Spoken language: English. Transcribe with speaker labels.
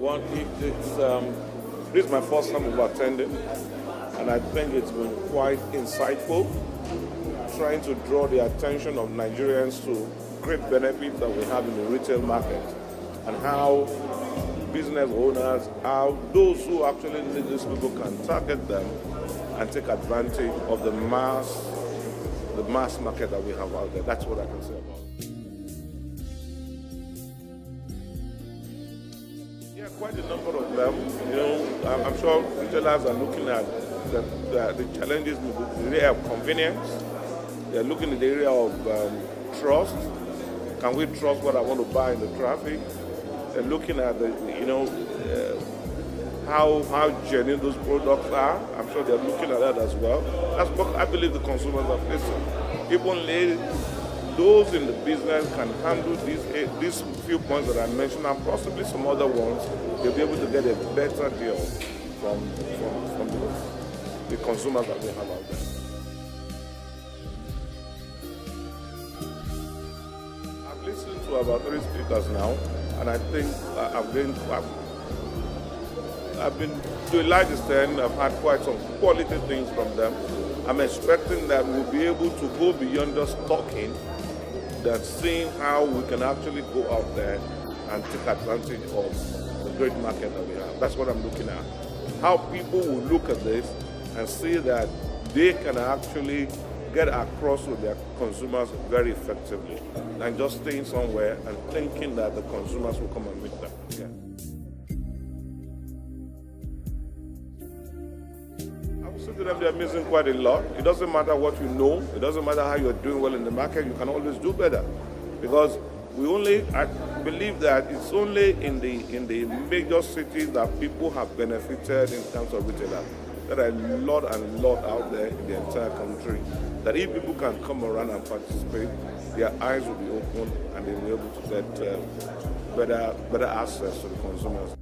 Speaker 1: One, it, it's um, this is my first time of attending, and I think it's been quite insightful, trying to draw the attention of Nigerians to great benefits that we have in the retail market, and how business owners, how those who actually need these people can target them and take advantage of the mass, the mass market that we have out there. That's what I can say about it. Yeah, quite a number of them. You know, I'm sure retailers are looking at the, the, the challenges in the area of convenience. They're looking at the area of um, trust. Can we trust what I want to buy in the traffic? They're looking at the, you know, uh, how how genuine those products are. I'm sure they're looking at that as well. That's what I believe the consumers are facing. Even those in the business can handle these eh, these few points that I mentioned and possibly some other ones. They'll be able to get a better deal from from, from the, the consumers that we have out there. I've listened to about three speakers now, and I think I've been I've, I've been to a large extent. I've had quite some quality things from them. I'm expecting that we'll be able to go beyond just talking that seeing how we can actually go out there and take advantage of the great market that we have. That's what I'm looking at. How people will look at this and see that they can actually get across with their consumers very effectively than just staying somewhere and thinking that the consumers will come and meet them. Yeah. To them they're missing quite a lot. It doesn't matter what you know. It doesn't matter how you're doing well in the market. You can always do better, because we only I believe that it's only in the in the major cities that people have benefited in terms of retailers. There are a lot and lot out there in the entire country. That if people can come around and participate, their eyes will be open and they'll be able to get uh, better better access to the consumers.